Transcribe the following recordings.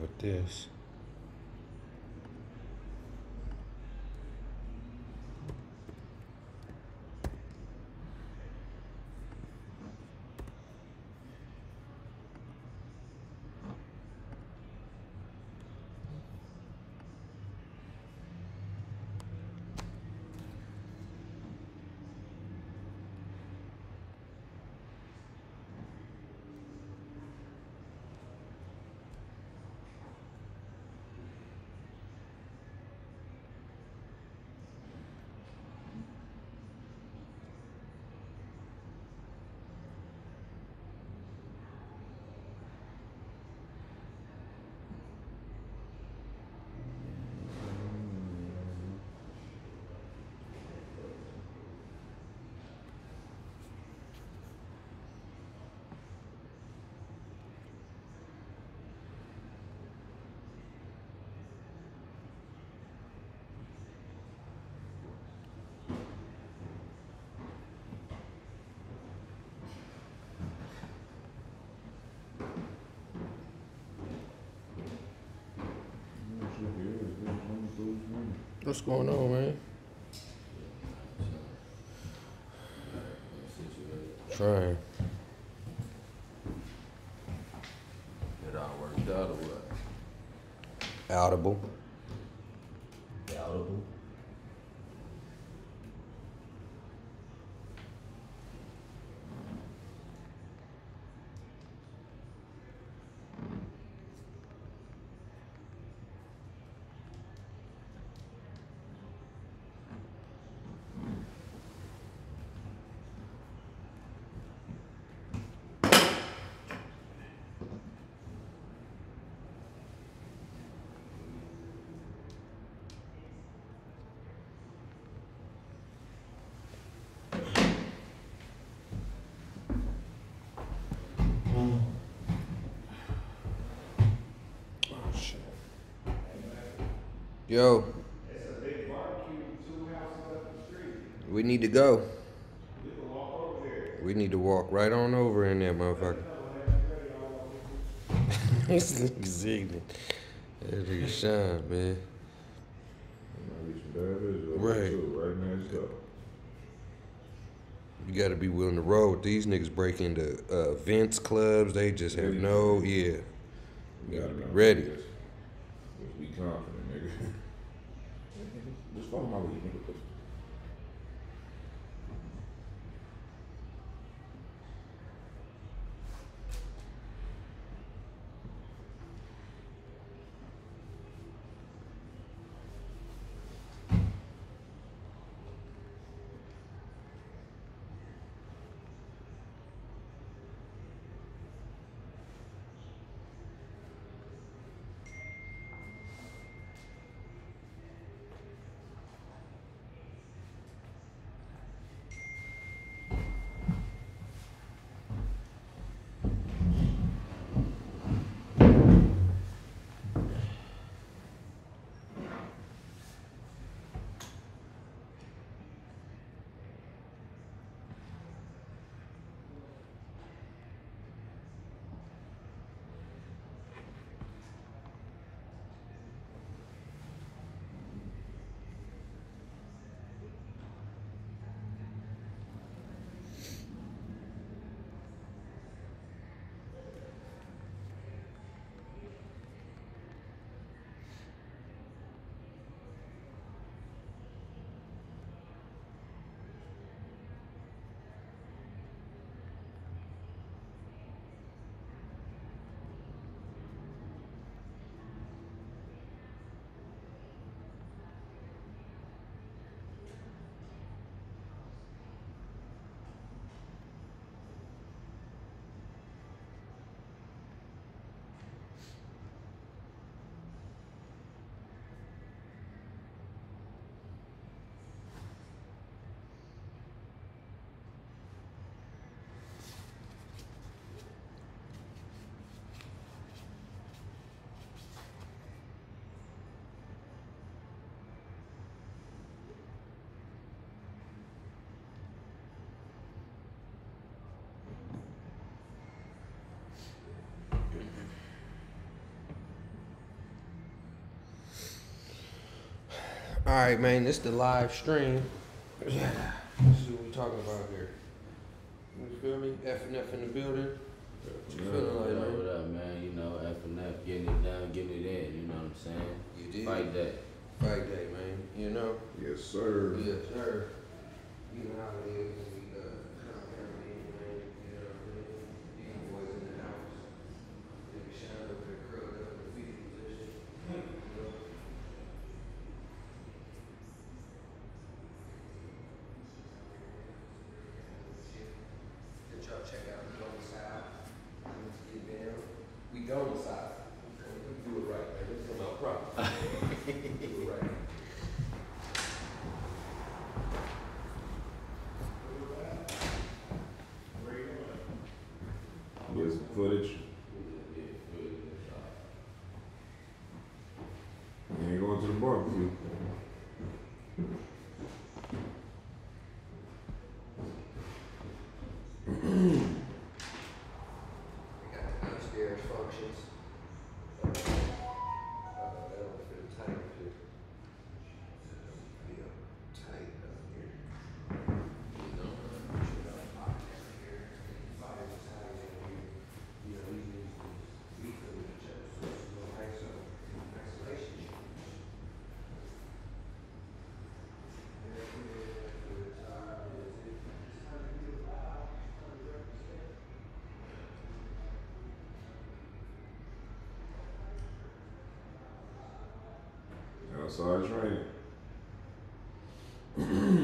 with this. What's going on, man? Trying. It all worked out or what? Audible. Palatable. Oh shit. Yo. We need to go. We need to walk right on over in there, motherfucker. this nigga's ignorant. That nigga shine, man. Right. You gotta be willing to roll with these niggas break into uh, events clubs. They just have no, yeah. You gotta be ready. Just confident. Just follow my lead, nigga. All right, man. This is the live stream. Yeah. This is what we're talking about here. You feel me? F and F in the building. What you feeling like, What up, man? what up, man? You know, F and F, getting it done, getting it in. You know what I'm saying? You did. Fight that. Fight day, man. You know. Yes, sir. Yes, sir. You know how it is. We uh, come every man. You know what I mean? You boys in the house. Nigga shine over there, curled up in the fetal position. You know? That y'all check out the Golden Side. Get down. We Golden Side. We do it right, man. This come out proper. Do it right. Get footage. You going to the barbecue. We got the upstairs functions. Don't feel tight, fit. Feel tight down here. You know, uh, you got a pot down here, fire was high down here. You know, you need to refill each other, so it's no iso, isolation. Outside training. Sorry.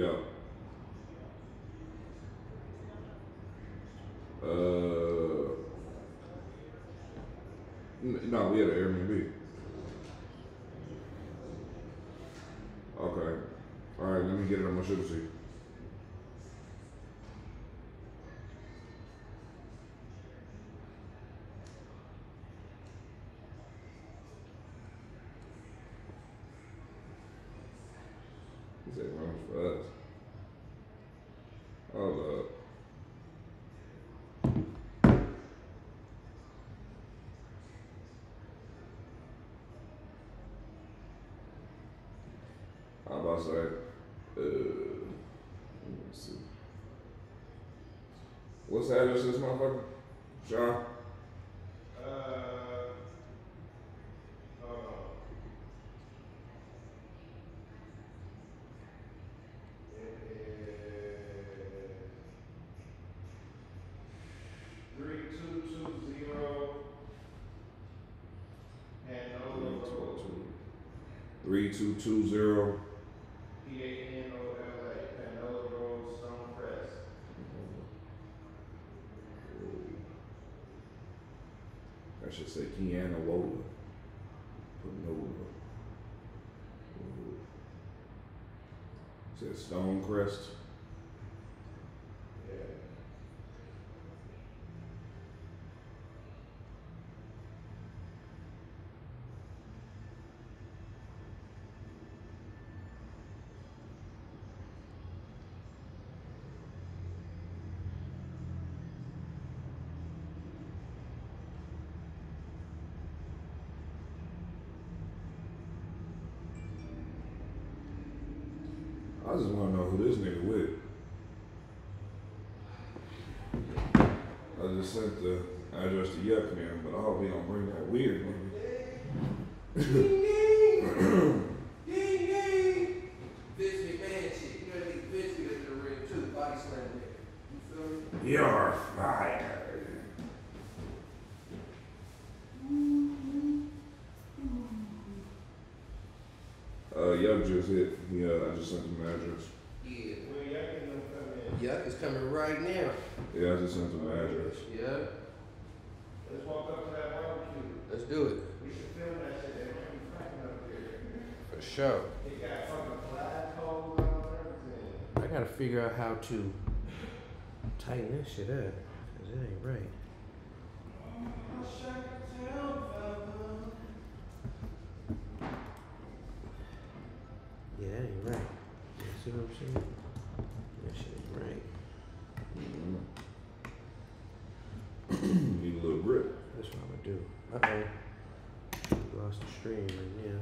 Yo. Uh. No, we had an Airbnb. Okay. All right, let me get it on my sugar sheet. He said run for us. Hold up. I'm about uh, let me see. What's the address of this motherfucker? Sean? Uh, hold on. It is three two two zero Road, Three two two zero. I should say Keanu Wola. Put. Says Stonecrest. I just wanna know who this nigga with. I just sent the address to Yuck Man, but I hope he don't bring that weird nigga. Ding ding. Just hit. Yeah, I just sent him the address. Yeah. When y'all can them come in, Yuck is coming right now. Yeah, I just sent him the address. Yeah. let's walk up to that barbecue. Let's do it. We should film that shit, they might be cracking up there. For sure. They got fucking flagpoles on everything. I gotta figure out how to tighten this shit up. Cause it ain't right. Yeah, that ain't right. You see what I'm saying? That shit ain't right. Mm-hmm. Need a little grip. That's what I'm gonna do. Uh oh. Lost the stream right now.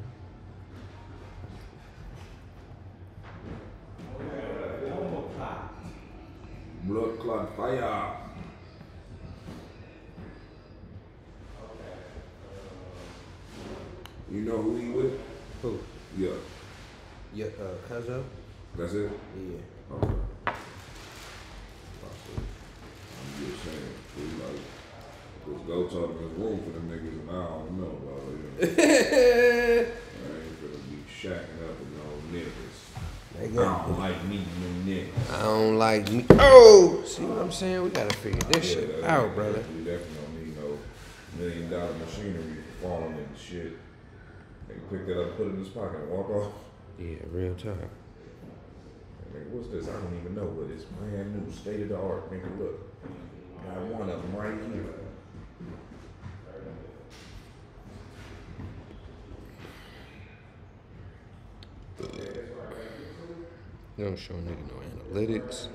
Blood clot fire. You know who he with? Who? Yeah. Yeah, uh, Cuzzo? That's it? Yeah. Okay. I'm just saying, we like, let's go talk room for them niggas and I don't know about it. You know? I ain't gonna be shacking up with no niggas. They I don't like meeting them niggas. I don't like me. Oh! See what I'm saying? We gotta figure this Yeah, shit that- out, brother. We definitely don't need no million dollar machinery falling and shit. They can pick that up, put it in his pocket and walk off. Yeah, real talk. Nigga, what's this? I don't even know, but it's brand new, state of the art. Nigga, look. Got one of them right here. They don't show nigga no analytics.